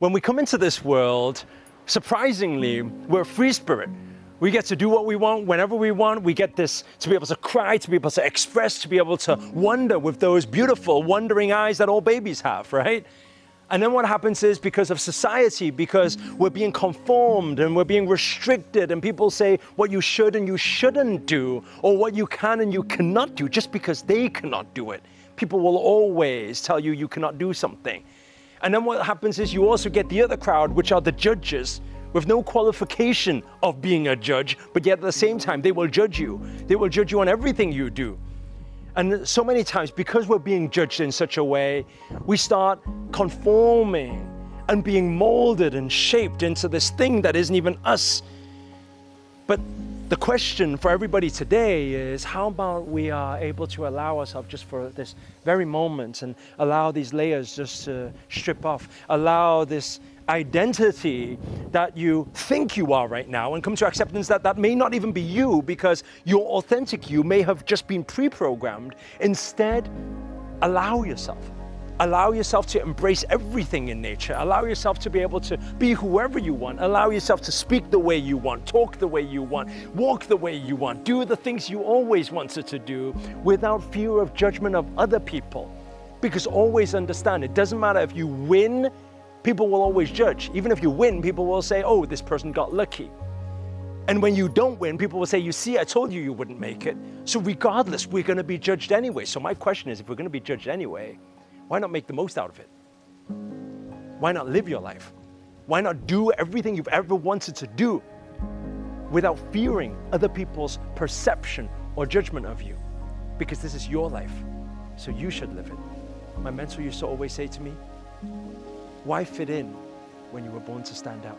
When we come into this world, surprisingly, we're a free spirit. We get to do what we want whenever we want. We get this to be able to cry, to be able to express, to be able to wonder with those beautiful, wondering eyes that all babies have, right? And then what happens is because of society, because we're being conformed and we're being restricted, and people say what you should and you shouldn't do, or what you can and you cannot do just because they cannot do it. People will always tell you you cannot do something. And then what happens is you also get the other crowd, which are the judges, with no qualification of being a judge, but yet at the same time, they will judge you. They will judge you on everything you do. And so many times, because we're being judged in such a way, we start conforming and being molded and shaped into this thing that isn't even us. But the question for everybody today is how about we are able to allow ourselves just for this very moment and allow these layers just to strip off, allow this identity that you think you are right now and come to acceptance that that may not even be you because your authentic you may have just been pre-programmed. Instead, allow yourself Allow yourself to embrace everything in nature. Allow yourself to be able to be whoever you want. Allow yourself to speak the way you want, talk the way you want, walk the way you want, do the things you always wanted to do without fear of judgment of other people. Because always understand, it doesn't matter if you win, people will always judge. Even if you win, people will say, oh, this person got lucky. And when you don't win, people will say, You see, I told you you wouldn't make it. So, regardless, we're going to be judged anyway. So, my question is if we're going to be judged anyway, why not make the most out of it? Why not live your life? Why not do everything you've ever wanted to do without fearing other people's perception or judgment of you? Because this is your life, so you should live it. My mentor used to always say to me, Why fit in when you were born to stand out?